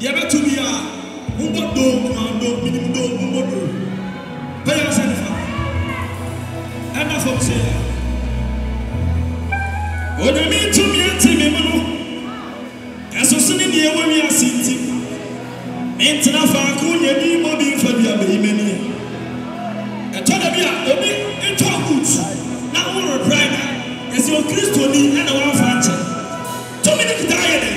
Deɛ bɛto biaa mommɔ doo kumaa doo menim doo mommɔ doo bɛyɛ ɔsɛ ne fa ɛmba fam sei a Onyame tumi ate me mu no ɛso sene neɛ ɛwɔ wiase nti mentena faako nyɛ bi mmɔ bi mfa bi ammɛyi m'aniɛ ɛtɔ da bi a obi tɔ boot na wo reply no a yɛse ɔkristoni ɛna wamfa ankyɛ tumi no kutaa yɛ dɛn?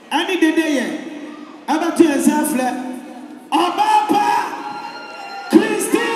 Ɛne dede yɛ ɛbɛto yɛn nsa afrɛ Ɔbaa Pa Christine.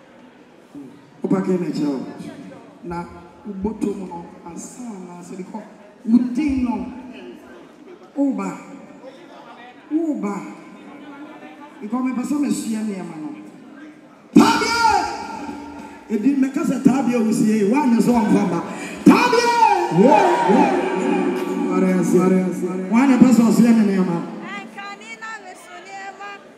Wobɛka no akyerɛ hɔ na wobɔtɔ mu no ansa na sɛ bikɔ. Wo din no woba woba bikɔ mepɛ sɛ mesua nneɛma no. Taabie! Ebi mɛka sɛ Taabie a wosiee woanyɛ so wɔmfa mma Taabie! Ware ase. Woa na ɛpɛ sɛ ɔsoɛ ne nneɛma.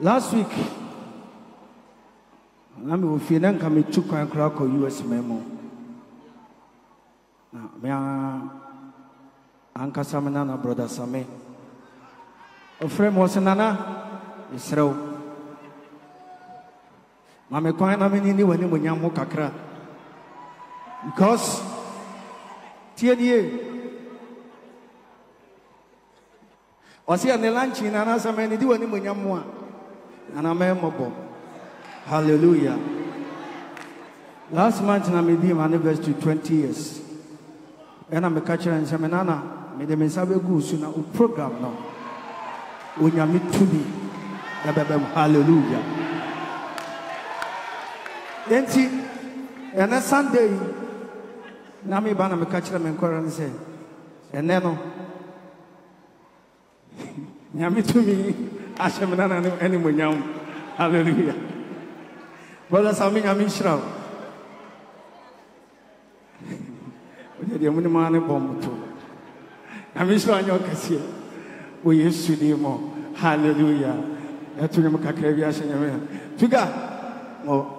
Last week, na me wɔ fie na nka metu kwan koraa kɔ US man mu. Na me ankasa me nana brɔda Same. Ɔfrɛ me ɔsɛ nana, mesrɛ wo. Ma me kwan na menni w'animuonyam ho kakra. Because, tie nie. Ɔsi ɛne lunch yi na anasɛ mɛ ne di wani mu nyam mu a ana mɛ mɔbɔ hallelujah last month na me di my anniversary twenty years. Ɛna meka kyerɛɛ no sɛ, Me nana, mede me nsa bɛgu wo so na wo program no, Onyame tumi bɛba mu. Hallelujah! Enti, ɛnnɛ Sunday yi, na meba na meka kyerɛɛ me nkwadaa no sɛ, Ɛnnɛ no, Nyame tumi ahyɛ me nana no animonyam hallelujah brother Sammy Nyame nhyira wo wode deɛ mone maa ne bɔ moto Nyame nhyira nyɛ ɔkɛseɛ wɔ Yesu din mu hallelujah yɛto nwom kakra bi ahyɛ Nyame tuga mo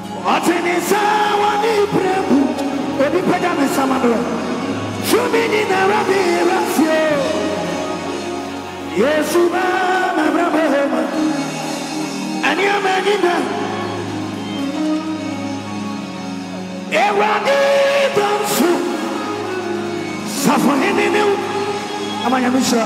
Ɔte ne nsa wɔ ne prɛko. Obi pagya me nsa ma berɛ. Tumi nyinara de ra si o. Yesu ba ma bra bɔ ho ma. Ɛnia ma ni na. Ewurade danso. Safohene ne wo. Ama nyame nhyira.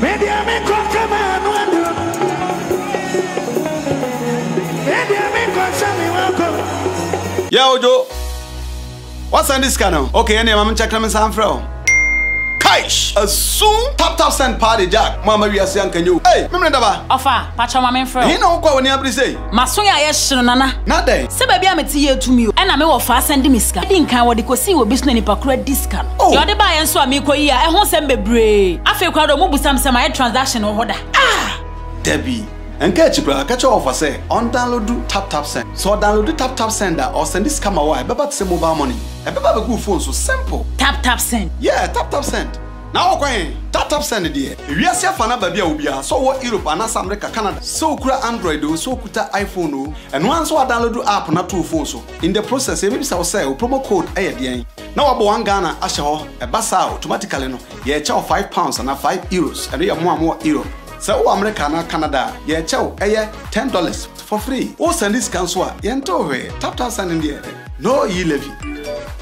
Me deɛ me nkɔ kama ano ado. Me deɛ me nkɔ sɛ me wakɔ. Yeah ojo What send this scan oh Okay ɛnneɛ ma me nkyɛkena me nsa mfrɛ o Kaish asu Tap tap send paa de jack Mo ama wiase anka nyɛ o Ei me mene daba Ɔfa patrɔ ma me mfrɛ o Ɛhe na wokɔ a w'ani abere sei Maso yɛ a yɛ hye no nana. Na dɛn? Sɛ baabi a mete yɛ tumi o. Ɛna me wɔ faa sɛn de me sika. Di nkan wɔde kɔ sii wɔ bi so na nipa koro adi sika no. Oh. Deɛ ɔde baayɛ nso a me kɔ yi a ɛho nsɛm bebree. Afei koraa deɛ ɔmo busa me sɛ mayɛ transaction wɔ hɔ da. Ah! Dabi. Nka akyi koraa ka kyerɛ ɔfa sɛ ɔndanlodu tap tap send. Sɛ ɔdanlodu tap tap send a ɔsɛnde sika ma wo a ɛbɛba te sɛ mobile money. Ɛbɛba abegu wo phone so. Simple. Tap tap send. Yeah, tap tap send. Na wokɔ he? Tatapsɛn deɛ, ewiase afa no baabi a wɔ biara, sɛ wowɔ Europe anaasɛ Amerika, Canada, sɛ wokura Android oo, sɛ wokuta iPhone oo, ɛno ara ne sɛ woadownload app no ato wo phone so. In the process, yɛbɛbisa wo sɛ, wo promo code yɛ deɛn? Na woabɔ one Ghana ahyɛ hɔ. Ɛba saa a, automatically no, yɛrekyɛ wo five pounds anaa five euros, ɛno yɛ mo a mowɔ Europe. Sɛ wowɔ Amerika anaa Canada a, yɛrekyɛ wo ɛyɛ ten dollars. Fafiri wo sɛnde sika nso a yɛn nte wo hwee tap tap sɛnde ndeɛ ɛɛ no yi levy.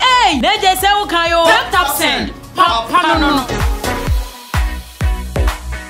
Eei na gye sɛ wo kan yoo. Tap tap send papa no no.